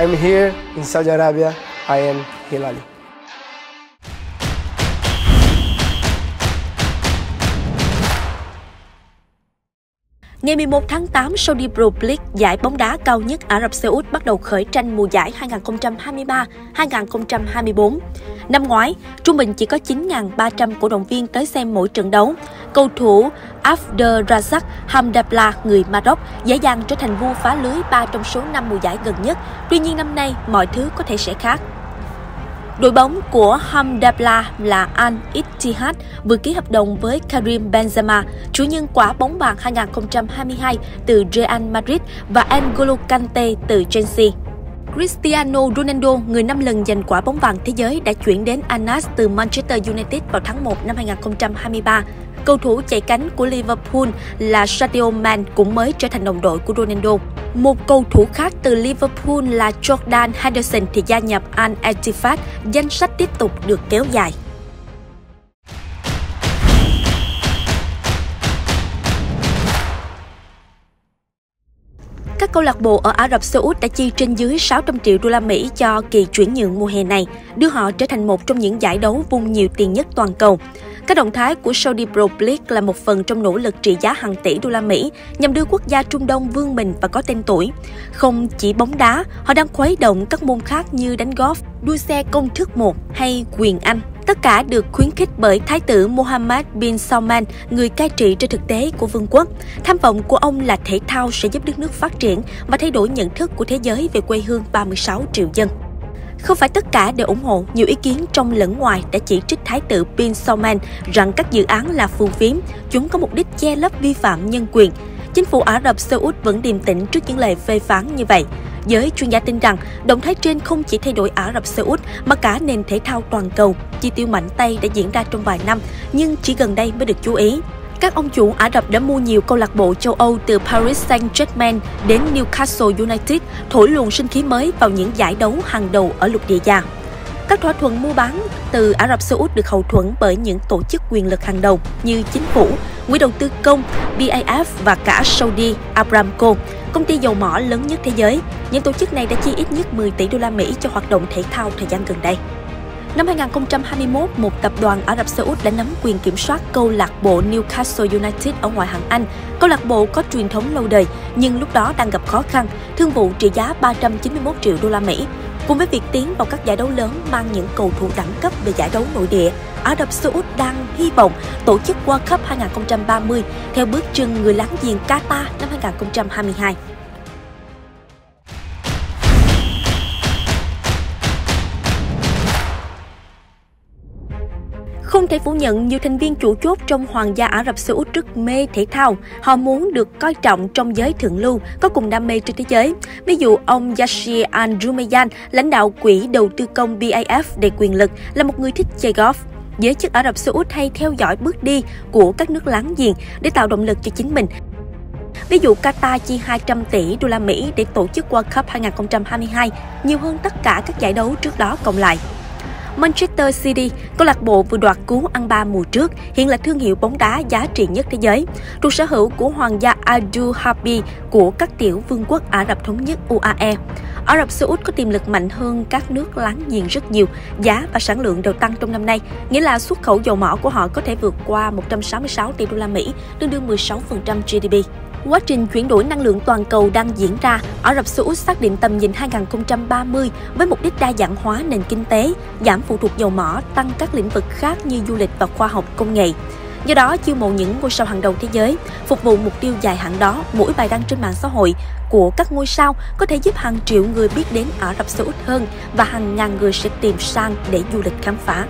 I'm here in Saudi Arabia. I am Hilali. Ngày 11 tháng 8, Saudi Pro League, giải bóng đá cao nhất Ả Rập Xê Út bắt đầu khởi tranh mùa giải 2023-2024. Năm ngoái, trung bình chỉ có 9.300 cổ động viên tới xem mỗi trận đấu. Cầu thủ Afder Razak Hamdallah người Maroc dễ dàng trở thành vua phá lưới 3 trong số 5 mùa giải gần nhất. Tuy nhiên năm nay, mọi thứ có thể sẽ khác. Đội bóng của Hamdallah là Al Ittihad vừa ký hợp đồng với Karim Benzema, chủ nhân quả bóng vàng 2022 từ Real Madrid và Angolo Kante từ Chelsea. Cristiano Ronaldo, người năm lần giành quả bóng vàng thế giới, đã chuyển đến Anas từ Manchester United vào tháng 1 năm 2023. Cầu thủ chạy cánh của Liverpool là Sadio Mane cũng mới trở thành đồng đội của Ronaldo. Một cầu thủ khác từ Liverpool là Jordan Henderson thì gia nhập Al Ettifaq, danh sách tiếp tục được kéo dài. Các câu lạc bộ ở Ả Rập Xê Út đã chi trên dưới 600 triệu đô la Mỹ cho kỳ chuyển nhượng mùa hè này, đưa họ trở thành một trong những giải đấu vung nhiều tiền nhất toàn cầu. Các động thái của Saudi Public là một phần trong nỗ lực trị giá hàng tỷ đô la Mỹ nhằm đưa quốc gia Trung Đông vươn mình và có tên tuổi. Không chỉ bóng đá, họ đang khuấy động các môn khác như đánh golf, đua xe công thức 1 hay quyền Anh. Tất cả được khuyến khích bởi Thái tử Mohammed bin Salman, người cai trị trên thực tế của vương quốc. Tham vọng của ông là thể thao sẽ giúp đất nước phát triển và thay đổi nhận thức của thế giới về quê hương 36 triệu dân. Không phải tất cả đều ủng hộ, nhiều ý kiến trong lẫn ngoài đã chỉ trích Thái tử Bin Salman rằng các dự án là phù phiếm, chúng có mục đích che lấp vi phạm nhân quyền. Chính phủ Ả Rập Xê Út vẫn điềm tĩnh trước những lời phê phán như vậy. Giới chuyên gia tin rằng động thái trên không chỉ thay đổi Ả Rập Xê Út mà cả nền thể thao toàn cầu. Chi tiêu mạnh tay đã diễn ra trong vài năm, nhưng chỉ gần đây mới được chú ý. Các ông chủ Ả Rập đã mua nhiều câu lạc bộ châu Âu từ Paris Saint-Germain đến Newcastle United, thổi luồng sinh khí mới vào những giải đấu hàng đầu ở lục địa già. Các thỏa thuận mua bán từ Ả Rập Xê Út được hậu thuẫn bởi những tổ chức quyền lực hàng đầu như chính phủ, quỹ đầu tư công, BAF và cả Saudi Aramco, công ty dầu mỏ lớn nhất thế giới. Những tổ chức này đã chi ít nhất 10 tỷ đô la Mỹ cho hoạt động thể thao thời gian gần đây. Năm 2021, một tập đoàn Ả Rập Xê Út đã nắm quyền kiểm soát câu lạc bộ Newcastle United ở ngoại hạng Anh. Câu lạc bộ có truyền thống lâu đời, nhưng lúc đó đang gặp khó khăn, thương vụ trị giá 391 triệu đô la Mỹ. Cùng với việc tiến vào các giải đấu lớn mang những cầu thủ đẳng cấp về giải đấu nội địa, Ả Rập Xê Út đang hy vọng tổ chức World Cup 2030 theo bước chân người láng giềng Qatar năm 2022. Không thể phủ nhận, nhiều thành viên chủ chốt trong Hoàng gia Ả Rập Xê Út rất mê thể thao. Họ muốn được coi trọng trong giới thượng lưu, có cùng đam mê trên thế giới. Ví dụ, ông Yashir Al-Rumayyan, lãnh đạo quỹ đầu tư công BAF đầy quyền lực, là một người thích chơi golf. Giới chức Ả Rập Xê Út hay theo dõi bước đi của các nước láng giềng để tạo động lực cho chính mình. Ví dụ Qatar chi 200 tỷ đô la Mỹ để tổ chức World Cup 2022, nhiều hơn tất cả các giải đấu trước đó cộng lại. Manchester City, câu lạc bộ vừa đoạt cú ăn ba mùa trước, hiện là thương hiệu bóng đá giá trị nhất thế giới. Thuộc sở hữu của hoàng gia Abu Dhabi của các tiểu vương quốc Ả Rập Thống Nhất UAE. Ả Rập Xê Út có tiềm lực mạnh hơn các nước láng giềng rất nhiều. Giá và sản lượng đều tăng trong năm nay, nghĩa là xuất khẩu dầu mỏ của họ có thể vượt qua 166 tỷ đô la Mỹ, tương đương 16% GDP. Quá trình chuyển đổi năng lượng toàn cầu đang diễn ra, Ả Rập Xê Út xác định tầm nhìn 2030 với mục đích đa dạng hóa nền kinh tế, giảm phụ thuộc dầu mỏ, tăng các lĩnh vực khác như du lịch và khoa học công nghệ. Do đó, chiêu mộ những ngôi sao hàng đầu thế giới, phục vụ mục tiêu dài hạn đó, mỗi bài đăng trên mạng xã hội của các ngôi sao có thể giúp hàng triệu người biết đến Ả Rập Xê Út hơn và hàng ngàn người sẽ tìm sang để du lịch khám phá.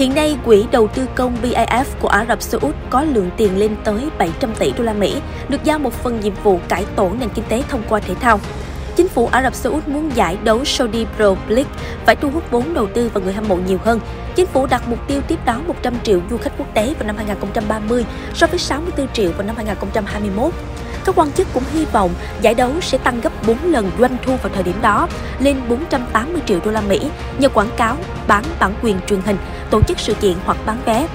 Hiện nay, quỹ đầu tư công BIF của Ả Rập Xê Út có lượng tiền lên tới 700 tỷ đô la Mỹ, được giao một phần nhiệm vụ cải tổ nền kinh tế thông qua thể thao. Chính phủ Ả Rập Xê Út muốn giải đấu Saudi Pro League phải thu hút vốn đầu tư và người hâm mộ nhiều hơn. Chính phủ đặt mục tiêu tiếp đón 100 triệu du khách quốc tế vào năm 2030 so với 64 triệu vào năm 2021. Các quan chức cũng hy vọng giải đấu sẽ tăng gấp 4 lần doanh thu vào thời điểm đó, lên 480 triệu đô la Mỹ nhờ quảng cáo, bán bản quyền truyền hình, tổ chức sự kiện hoặc bán vé.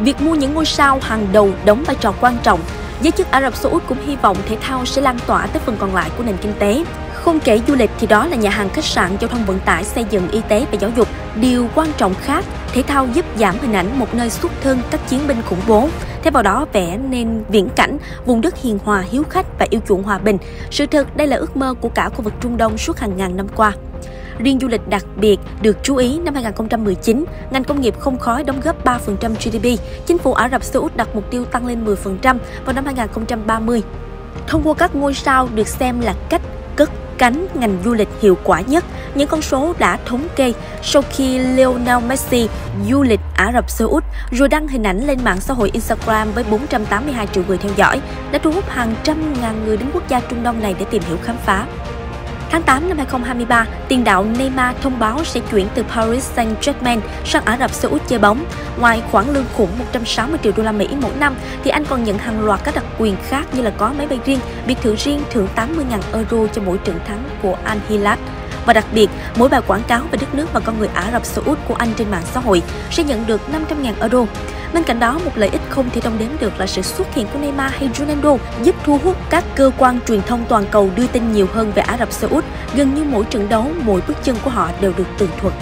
Việc mua những ngôi sao hàng đầu đóng vai trò quan trọng Giới chức Ả Rập Xê Út cũng hy vọng thể thao sẽ lan tỏa tới phần còn lại của nền kinh tế. Không kể du lịch thì đó là nhà hàng khách sạn, giao thông vận tải, xây dựng, y tế và giáo dục. Điều quan trọng khác, thể thao giúp giảm hình ảnh một nơi xuất thân các chiến binh khủng bố. Thay vào đó vẽ nên viễn cảnh vùng đất hiền hòa, hiếu khách và yêu chuộng hòa bình. Sự thật đây là ước mơ của cả khu vực Trung Đông suốt hàng ngàn năm qua. Riêng du lịch đặc biệt được chú ý năm 2019, ngành công nghiệp không khói đóng góp 3% GDP. Chính phủ Ả Rập Xê Út đặt mục tiêu tăng lên 10% vào năm 2030. Thông qua các ngôi sao được xem là cách cánh ngành du lịch hiệu quả nhất. Những con số đã thống kê sau khi Lionel Messi du lịch Ả Rập Xê Út rồi đăng hình ảnh lên mạng xã hội Instagram với 482 triệu người theo dõi, đã thu hút hàng trăm ngàn người đến quốc gia Trung Đông này để tìm hiểu khám phá. Tháng 8 năm 2023, tiền đạo Neymar thông báo sẽ chuyển từ Paris Saint-Germain sang Ả Rập Xê Út chơi bóng. Ngoài khoản lương khủng 160 triệu đô la Mỹ mỗi năm, thì anh còn nhận hàng loạt các đặc quyền khác như là có máy bay riêng, biệt thự riêng, thưởng 80.000 euro cho mỗi trận thắng của Al Hilal. Và đặc biệt, mỗi bài quảng cáo về đất nước và con người Ả Rập Xê Út của anh trên mạng xã hội sẽ nhận được 500.000 euro. Bên cạnh đó, một lợi ích không thể đong đếm được là sự xuất hiện của Neymar hay Ronaldo giúp thu hút các cơ quan truyền thông toàn cầu đưa tin nhiều hơn về Ả Rập Xê Út. Gần như mỗi trận đấu, mỗi bước chân của họ đều được tường thuật.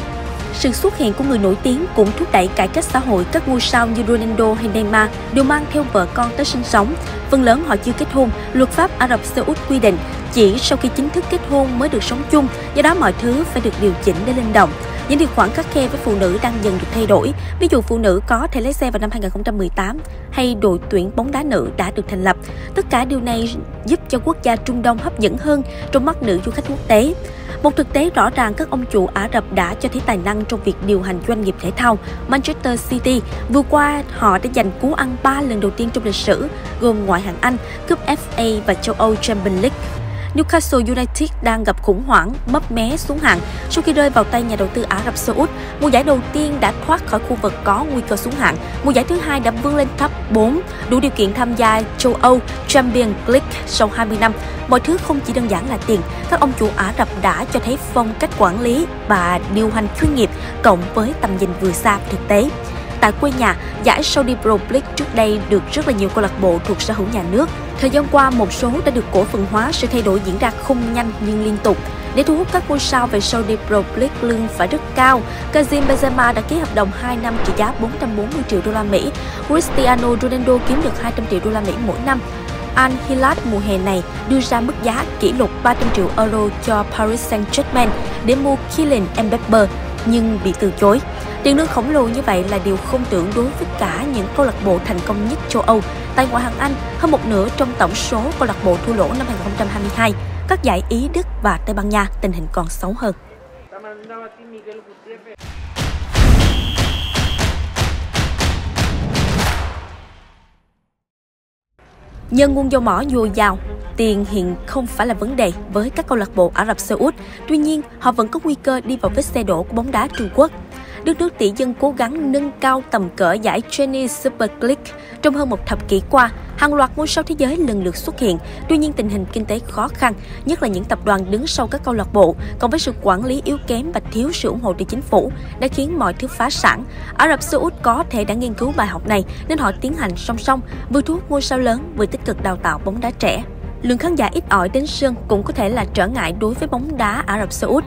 Sự xuất hiện của người nổi tiếng cũng thúc đẩy cải cách xã hội. Các ngôi sao như Ronaldo hay Neymar đều mang theo vợ con tới sinh sống. Phần lớn họ chưa kết hôn. Luật pháp Ả Rập Xê Út quy định chỉ sau khi chính thức kết hôn mới được sống chung, do đó mọi thứ phải được điều chỉnh để linh động. Những điều khoản khắc khe với phụ nữ đang dần được thay đổi. Ví dụ phụ nữ có thể lấy xe vào năm 2018 hay đội tuyển bóng đá nữ đã được thành lập. Tất cả điều này giúp cho quốc gia Trung Đông hấp dẫn hơn trong mắt nữ du khách quốc tế. Một thực tế rõ ràng các ông chủ Ả Rập đã cho thấy tài năng trong việc điều hành doanh nghiệp thể thao. Manchester City vừa qua họ đã giành cú ăn 3 lần đầu tiên trong lịch sử, gồm ngoại hạng Anh, cúp FA và châu Âu Champions League. Newcastle United đang gặp khủng hoảng, mấp mé xuống hạng sau khi rơi vào tay nhà đầu tư Ả Rập Xê Út. Mùa giải đầu tiên đã thoát khỏi khu vực có nguy cơ xuống hạng. Mùa giải thứ hai đã vươn lên top 4, đủ điều kiện tham gia châu Âu Champions League sau 20 năm. Mọi thứ không chỉ đơn giản là tiền, các ông chủ Ả Rập đã cho thấy phong cách quản lý và điều hành chuyên nghiệp cộng với tầm nhìn vừa xa thực tế. Tại quê nhà, giải Saudi Pro League trước đây được rất là nhiều câu lạc bộ thuộc sở hữu nhà nước. Thời gian qua, một số đã được cổ phần hóa, sự thay đổi diễn ra không nhanh nhưng liên tục. Để thu hút các ngôi sao về Saudi Pro League lương phải rất cao, Karim Benzema đã ký hợp đồng 2 năm trị giá 440 triệu đô la Mỹ. Cristiano Ronaldo kiếm được 200 triệu đô la Mỹ mỗi năm. Al Hilal mùa hè này đưa ra mức giá kỷ lục 300 triệu euro cho Paris Saint-Germain để mua Kylian Mbappe nhưng bị từ chối. Tiền lương khổng lồ như vậy là điều không tưởng đối với cả những câu lạc bộ thành công nhất châu Âu. Tại ngoại hạng Anh, hơn một nửa trong tổng số câu lạc bộ thua lỗ năm 2022. Các giải Ý, Đức và Tây Ban Nha tình hình còn xấu hơn. Nhân nguồn dầu mỏ dồi dào, tiền hiện không phải là vấn đề với các câu lạc bộ Ả Rập Xê Út. Tuy nhiên, họ vẫn có nguy cơ đi vào vết xe đổ của bóng đá Trung Quốc đất nước tỷ dân cố gắng nâng cao tầm cỡ giải Chinese Super League. Trong hơn một thập kỷ qua, hàng loạt ngôi sao thế giới lần lượt xuất hiện. Tuy nhiên tình hình kinh tế khó khăn, nhất là những tập đoàn đứng sau các câu lạc bộ, cộng với sự quản lý yếu kém và thiếu sự ủng hộ từ chính phủ, đã khiến mọi thứ phá sản. Ả Rập Xê Út có thể đã nghiên cứu bài học này nên họ tiến hành song song, vừa thu hút ngôi sao lớn vừa tích cực đào tạo bóng đá trẻ. Lượng khán giả ít ỏi đến sân cũng có thể là trở ngại đối với bóng đá Ả Rập Xê Út.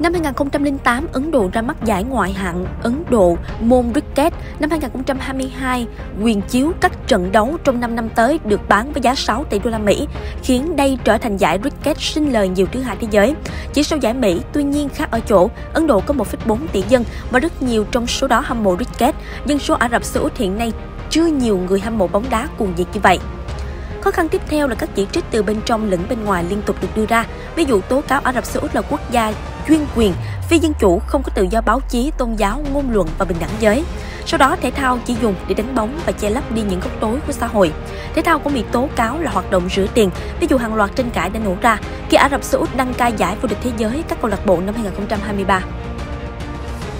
Năm 2008, Ấn Độ ra mắt giải ngoại hạng Ấn Độ môn cricket. Năm 2022, quyền chiếu các trận đấu trong 5 năm tới được bán với giá 6 tỷ đô la Mỹ, khiến đây trở thành giải cricket sinh lời nhiều thứ hai thế giới. Chỉ sau giải Mỹ, tuy nhiên khác ở chỗ, Ấn Độ có 1,4 tỷ dân và rất nhiều trong số đó hâm mộ cricket. Dân số Ả Rập Xê Út hiện nay chưa nhiều người hâm mộ bóng đá cùng nhiệt như vậy. Khó khăn tiếp theo là các chỉ trích từ bên trong lẫn bên ngoài liên tục được đưa ra. Ví dụ tố cáo Ả Rập Xê Út là quốc gia chuyên quyền, phi dân chủ, không có tự do báo chí, tôn giáo, ngôn luận và bình đẳng giới. Sau đó, thể thao chỉ dùng để đánh bóng và che lấp đi những góc tối của xã hội. Thể thao cũng bị tố cáo là hoạt động rửa tiền, ví dụ hàng loạt tranh cãi đã nổ ra khi Ả Rập Xê Út đăng cai giải vô địch thế giới các câu lạc bộ năm 2023.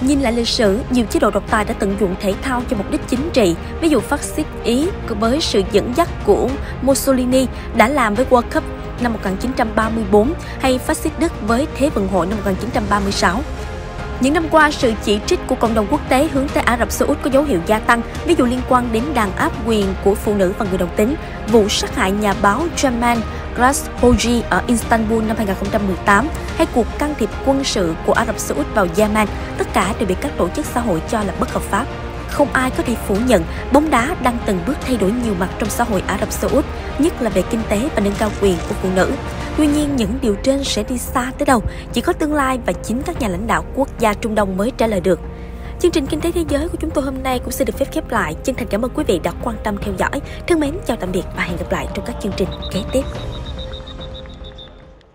Nhìn lại lịch sử, nhiều chế độ độc tài đã tận dụng thể thao cho mục đích chính trị. Ví dụ phát xít Ý với sự dẫn dắt của Mussolini đã làm với World Cup năm 1934 hay phát xít Đức với Thế vận hội năm 1936. Những năm qua, sự chỉ trích của cộng đồng quốc tế hướng tới Ả Rập Xê Út có dấu hiệu gia tăng, ví dụ liên quan đến đàn áp quyền của phụ nữ và người đồng tính, vụ sát hại nhà báo Jamal Khashoggi ở Istanbul năm 2018 hay cuộc can thiệp quân sự của Ả Rập Xê Út vào Yemen, tất cả đều bị các tổ chức xã hội cho là bất hợp pháp. Không ai có thể phủ nhận bóng đá đang từng bước thay đổi nhiều mặt trong xã hội Ả Rập Xê Út, nhất là về kinh tế và nâng cao quyền của phụ nữ. Tuy nhiên, những điều trên sẽ đi xa tới đâu, chỉ có tương lai và chính các nhà lãnh đạo quốc gia Trung Đông mới trả lời được. Chương trình Kinh tế Thế giới của chúng tôi hôm nay cũng sẽ được phép khép lại. Chân thành cảm ơn quý vị đã quan tâm theo dõi. Thân mến chào tạm biệt và hẹn gặp lại trong các chương trình kế tiếp.